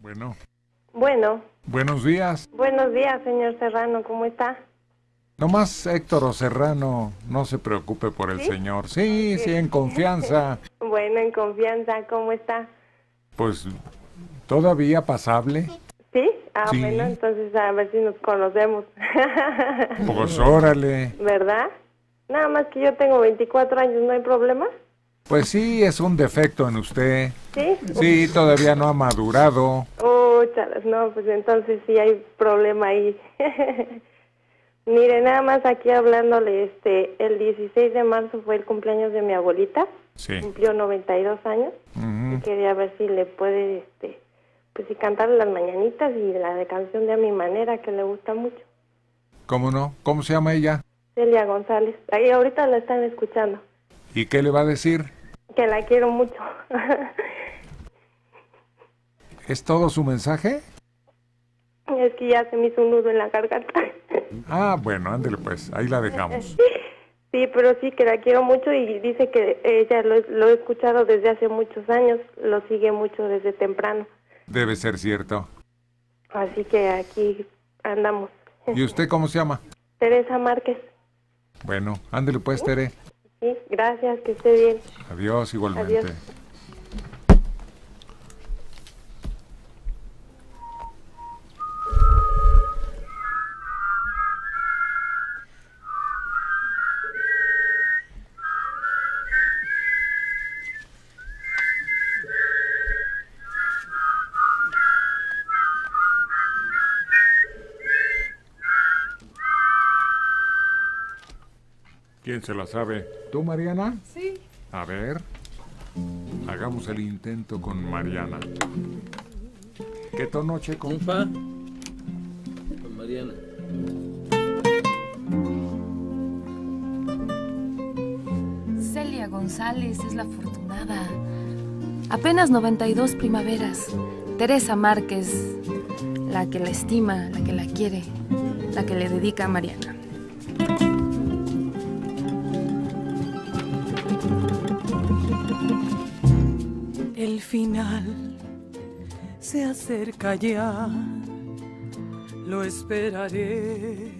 Bueno. Bueno. Buenos días. Buenos días, señor Serrano, ¿cómo está? Nomás Héctor o Serrano, no se preocupe por el señor. Sí, sí, en confianza. bueno, en confianza, ¿cómo está? Pues todavía pasable. ¿Sí? Ah, bueno, entonces a ver si nos conocemos. Pues órale. ¿Verdad? Nada más que yo tengo 24 años, ¿no hay problema? Pues sí, es un defecto en usted. ¿Sí? Sí, todavía no ha madurado. Oh, no, pues entonces sí hay problema ahí. Mire, nada más aquí hablándole, este, el 16 de marzo fue el cumpleaños de mi abuelita. Sí. Cumplió 92 años. Y quería ver si le puede, este, pues si cantar las mañanitas y la de canción de a mi manera, que le gusta mucho. ¿Cómo no? ¿Cómo se llama ella? Celia González. Ahí ahorita la están escuchando. ¿Y qué le va a decir? Que la quiero mucho. ¿Es todo su mensaje? Es que ya se me hizo un nudo en la garganta. Ah, bueno, ándele pues, ahí la dejamos. Sí, pero sí que la quiero mucho y dice que ella lo, lo he escuchado desde hace muchos años, lo sigue mucho desde temprano. Debe ser cierto. Así que aquí andamos. ¿Y usted cómo se llama? Teresa Márquez. Bueno, ándele pues, Tere. Sí, gracias, que esté bien. Adiós, igualmente. Adiós. ¿Quién se la sabe? ¿Tú, Mariana? Sí. A ver, hagamos el intento con Mariana. ¿Qué tono, Checo? Un fa. Con Mariana. Celia González es la afortunada. Apenas 92 primaveras. Teresa Márquez, la que la estima, la que la quiere, la que le dedica a Mariana. Final se acerca ya, lo esperaré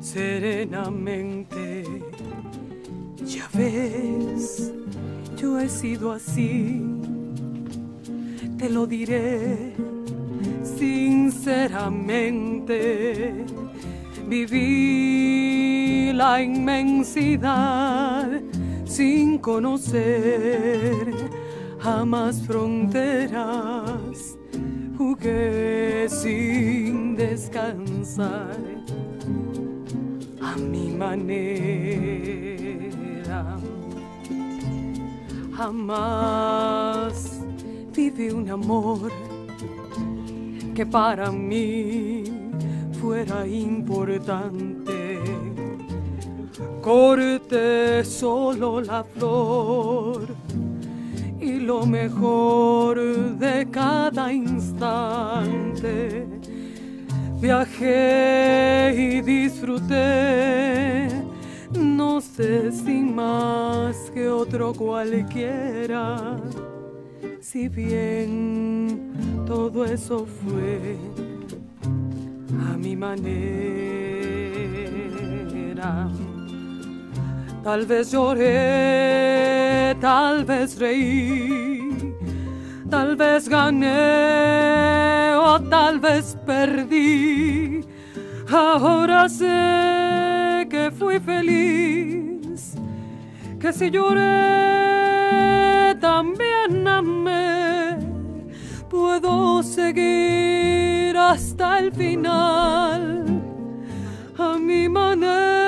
serenamente. Ya ves, yo he sido así, te lo diré sinceramente. Viví la inmensidad sin conocer jamás fronteras. Jugué sin descansar a mi manera. Jamás viví un amor que para mí fuera importante. Corté solo la flor mejor de cada instante. Viajé y disfruté, no sé si más que otro cualquiera. Si bien todo eso fue a mi manera. Tal vez lloré, tal vez reí, tal vez gané o tal vez perdí. Ahora sé que fui feliz, que si lloré también amé. Puedo seguir hasta el final a mi manera.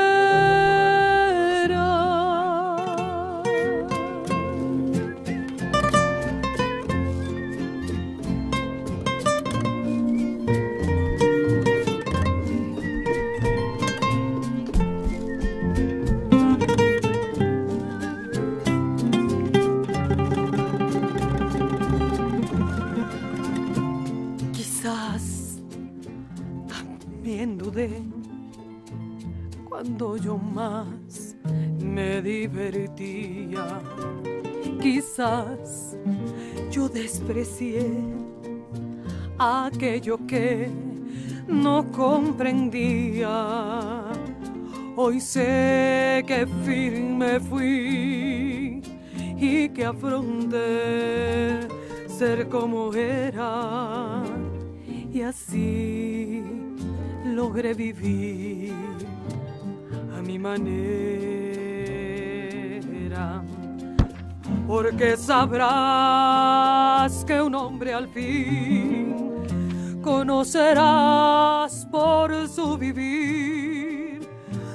Cuando yo más me divertía. Quizás yo desprecié aquello que no comprendía. Hoy sé que firme fui y que afronté ser como era y así logré vivir a mi manera. Porque sabrás que un hombre al fin conocerás por su vivir.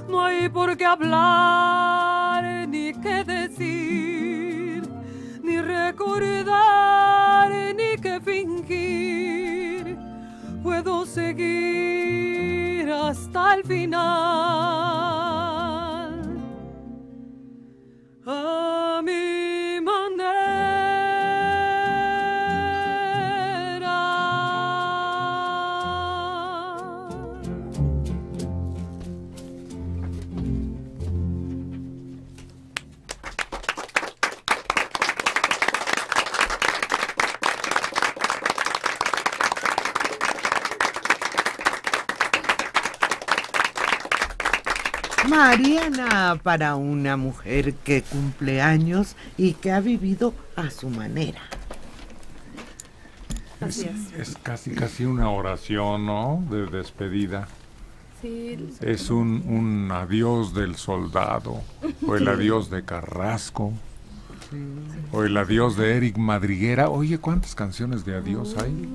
No hay por qué hablar ni qué decir, ni recordar ni qué fingir. Puedo seguir hasta el final. Mariana para una mujer que cumple años y que ha vivido a su manera. Es, es casi casi una oración, ¿no? De despedida. Sí, Es un, un adiós del soldado, o el adiós de Carrasco, o el adiós de Eric Madriguera. Oye, ¿cuántas canciones de adiós hay?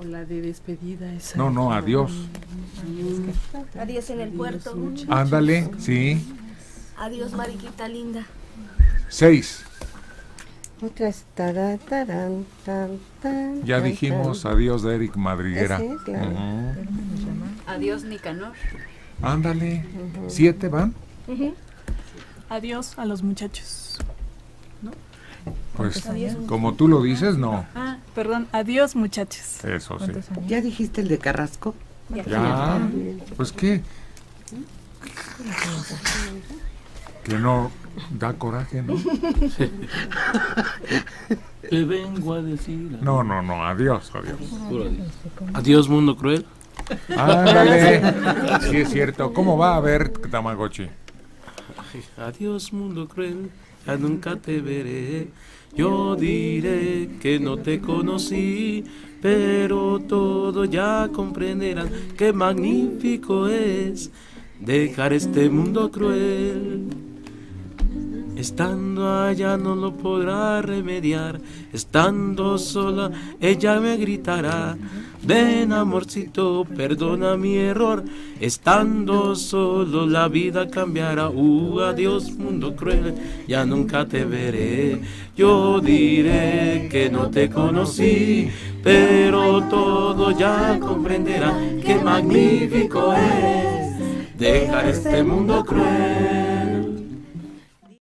O la de despedida esa. No, no, adiós. Adiós en el puerto. Ándale, sí. Adiós, mariquita linda. Seis. Otra es tará, tarán, tan, tan, Ya dijimos adiós de Eric Madriguera. Claro. Adiós, Nicanor. Ándale. ¿Siete van? Adiós a los muchachos. Pues como tú lo dices, no. Ah, perdón, adiós muchachos. Eso sí. ¿Ya dijiste el de Carrasco? Ya. Pues qué. Que no da coraje, ¿no? Te vengo a decir. No, no, no. Adiós, adiós. Adiós, mundo cruel. Ándale. Sí, es cierto. ¿Cómo va a ver Tamagotchi? Adiós, mundo cruel. Ya nunca te veré. Yo diré que no te conocí, pero todo ya comprenderán qué magnífico es dejar este mundo cruel. Estando allá no lo podrá remediar, estando sola ella me gritará, ven amorcito, perdona mi error, estando solo la vida cambiará, uh, adiós mundo cruel, ya nunca te veré, yo diré que no te conocí, pero todo ya comprenderá, qué magnífico es dejar este mundo cruel.